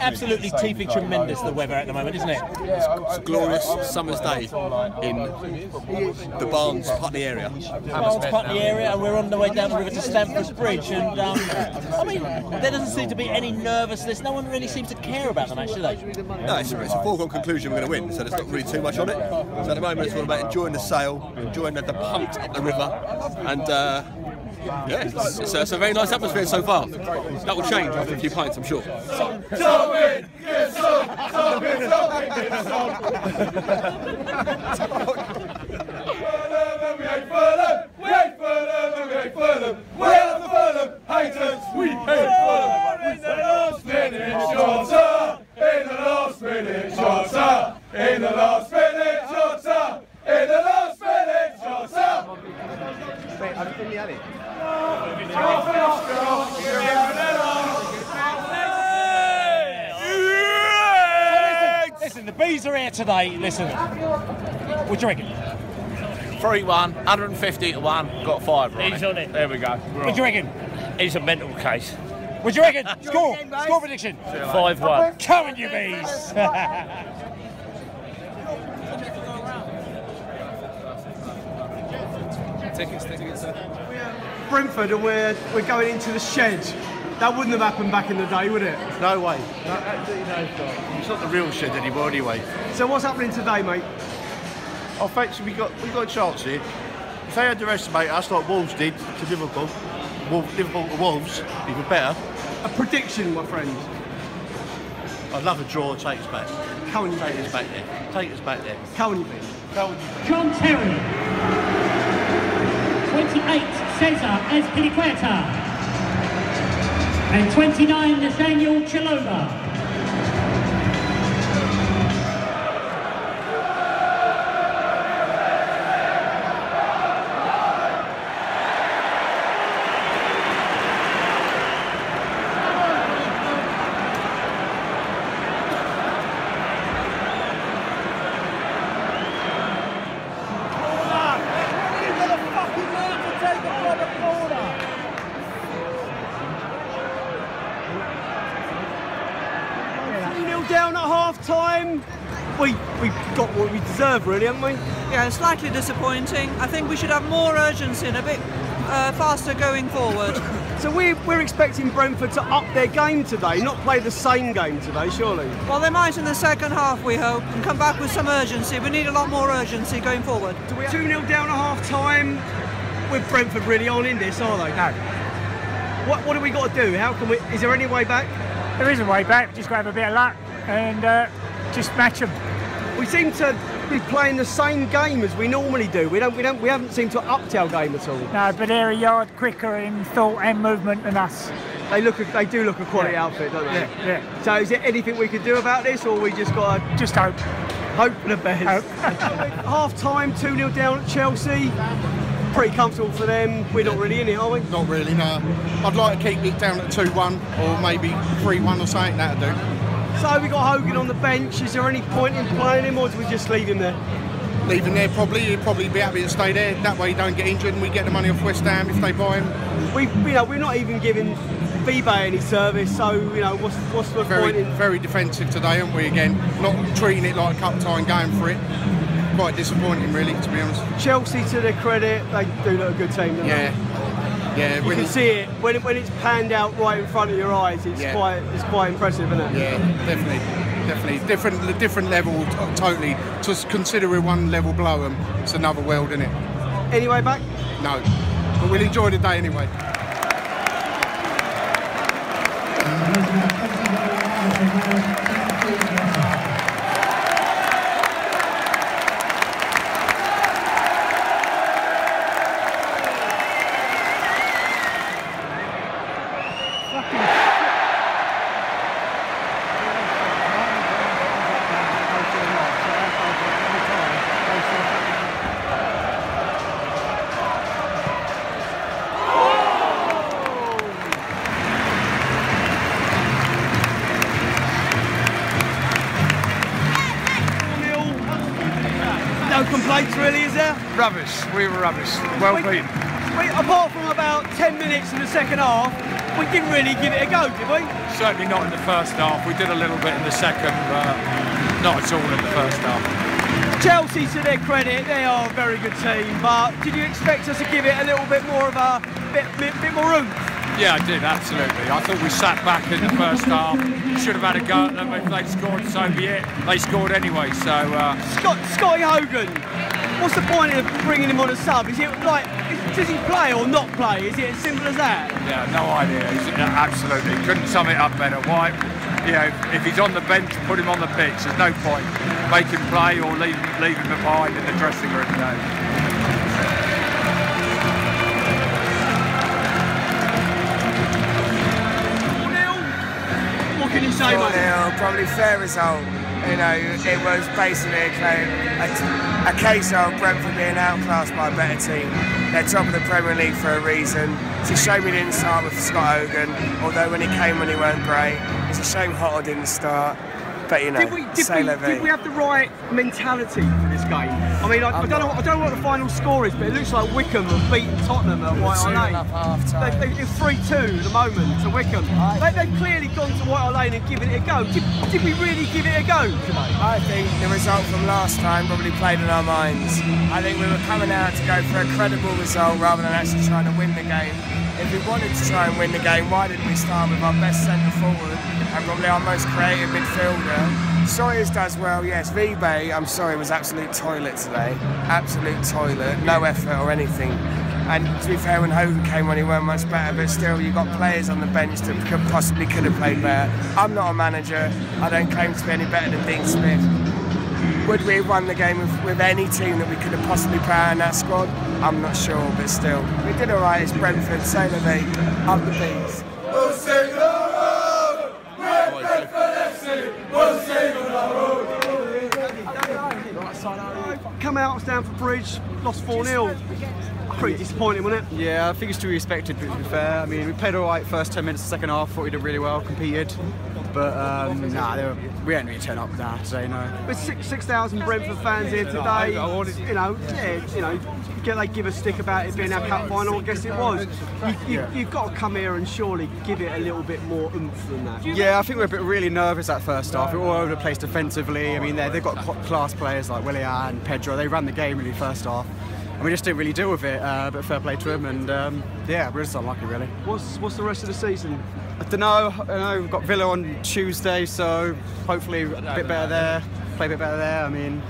absolutely teethy tremendous the weather at the moment, isn't it? It's a glorious summer's day in the Barnes Putney area. Barnes Putney area, and we're on the way down the river to Stamford Bridge. And um, I mean, there doesn't seem to be any nervousness. No one really seems to care about the match, do they? No, it's a, it's a foregone conclusion we're going to win, so there's not really too much on it. So at the moment, it's all about enjoying the sail, enjoying the, the punt up the river, and uh, yeah, it's, it's, a, it's a very nice atmosphere so far. That will change after a few pints, I'm sure. Listen, today. Listen, what do you reckon? 3 1, 150 to 1, got 5 right. He's on it. There we go. What do you reckon? He's a mental case. What do you reckon? Score, score prediction. 5 1. Come on, you bees. Brentford and we're, we're going into the shed. That wouldn't have happened back in the day, would it? No way. No, absolutely no shot. It's not the real shed anymore, anyway. So what's happening today, mate? Oh, I fancy we got we got a chance here. If they underestimate us like Wolves did to Liverpool, Wolves, Liverpool to Wolves, even better. A prediction, my friend. I'd love a draw. Take us back. How many Take us back there. Take us back there. How many bees? John Terry. 28, Cesar Azpilicueta. And 29, Nathaniel Chalobah. Deserve, really, haven't we? Yeah, slightly disappointing. I think we should have more urgency and a bit uh, faster going forward. So we we're expecting Brentford to up their game today, not play the same game today, surely. well, they might in the second half, we hope, and come back with some urgency. We need a lot more urgency going forward. Two 0 down at half time. With Brentford really on in this, are they? No. What what do we got to do? How can we? Is there any way back? There is a way back, we just got to have a bit of luck and uh, just match them. We seem to be playing the same game as we normally do. We don't we don't we haven't seemed to upped our game at all. No, but they're a yard quicker in thought and movement than us. They look a, they do look a quality Yeah. outfit, don't they? Yeah, yeah. So is there anything we could do about this, or we just got to Just hope. hope for the best? Half time, two 0 down at Chelsea. Pretty comfortable for them. We're not really in it, are we? Not really, no. I'd like to keep it down at 2 1 or maybe 3 1 or something, that'd do. So we got Hogan on the bench. Is there any point in playing him, or do we just leave him there? Leave him there probably, he'd probably be happy to stay there. That way he don't get injured and we get the money off West Ham if they buy him. We, you know, we're not even giving Vibe any service. So you know, what's what's the Very, point in? very defensive today, aren't we, again? Not treating it like a cup tie and going for it. Quite disappointing, really, to be honest. Chelsea, to their credit, they do look a good team. Don't Yeah. Yeah, You when can see it when, when it's panned out right in front of your eyes. It's Yeah. quite it's quite impressive, isn't it? Yeah, definitely, definitely. Different, different level, totally. Just consider we're one level below them. It's another world, isn't it? Anyway, back. No, but we'll enjoy the day anyway. Rubbish. We were rubbish. Well We- beaten. We, apart from about 10 minutes in the second half, we didn't really give it a go, did we? Certainly not in the first half. We did a little bit in the second, but not at all in the first half. Chelsea, to their credit, they are a very good team, but did you expect us to give it a little bit more of a bit, bit, bit more oomph? Yeah, I did, absolutely. I thought we sat back in the first half. Should have had a go at them. If they scored, so be it. They scored anyway, so... Uh, Scott, Scotty Hogan, what's the point of bringing him on a sub? Is it like, does he play or not play? Is it as simple as that? Yeah, no idea. He's, uh, absolutely. Couldn't sum it up better. Why? You know, if he's on the bench, put him on the pitch. There's no point. Make him play or leave, leave him behind in the dressing room. No. What can you say, mate? nil, probably fair result. You know, it was basically a, a, a case of Brentford being outclassed by a better team. They're top of the Premier League for a reason. It's a shame we didn't start with Scott Hogan, although when he came when he weren't great. It's a shame Hotter didn't start. But you know, Did we, did, say we, la did we have the right mentality for this game? I mean, I, I don't know. I don't know what the final score is, but it looks like Wycombe have beaten Tottenham at White Hart Lane. a half half time. They, they, it's three two at the moment to Wycombe. They, they've clearly gone to White Hart Lane and given it a go. Did, did we really give it a go today? I think the result from last time probably played in our minds. I think we were coming out to go for a credible result rather than actually trying to win the game. If we wanted to try and win the game, why didn't we start with our best centre forward and probably our most creative midfielder? Sawyers does well, yes. Vibe, I'm sorry, was absolute toilet today. Absolute toilet, no effort or anything. And to be fair, when Hogan came on, he weren't much better, but still, you've got players on the bench that could possibly could have played better. I'm not a manager. I don't claim to be any better than Dean Smith. Would we have won the game with, with any team that we could have possibly put out in that squad? I'm not sure, but still, we did all right. It's Brentford, say the V, up the bees. Come out, of Stamford Bridge, lost 4 0. Pretty disappointing, wasn't it? Yeah, I think it's to be expected, to be fair. I mean, we played all right first 10 minutes of the second half, thought we did really well, competed. But, um, nah, they were, we didn't really turn up nah, today, no. With six six thousand Brentford fans here today, you know, yeah, you know, get they give a stick about it being our cup final. I guess it was. You, you, You've got to come here and surely give it a little bit more oomph than that. Yeah, I think we were a bit really nervous that first half. We were all over the place defensively. I mean, they- they've got class players like Willian and Pedro. They ran the game really first half. And we just didn't really deal with it, uh, but fair play to him, And um, yeah, we're just unlucky, really. What's what's the rest of the season? I don't know. I know we've got Villa on Tuesday, so hopefully a bit better there. Play a bit better there. I mean,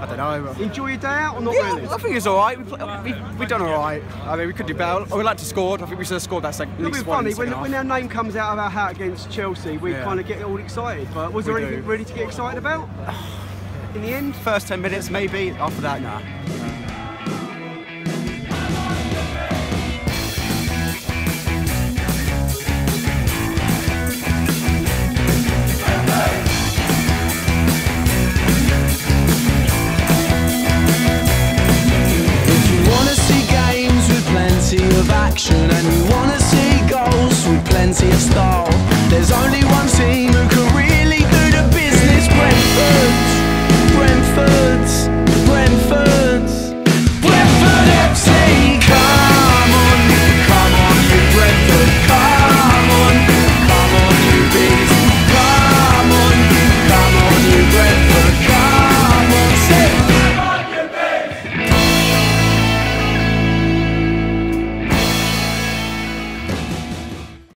I don't know. Enjoy your day out or not yeah, really? I think it's all right. We, play, we, done all right. I mean, we could do better. We'd like to score. I think we should have scored that second. It'll be least one in funny when, when our name comes out of our hat against Chelsea, we Yeah. kind of get all excited. But was We there anything do. really to get excited about? In the end, First 10 minutes, maybe. After that, nah.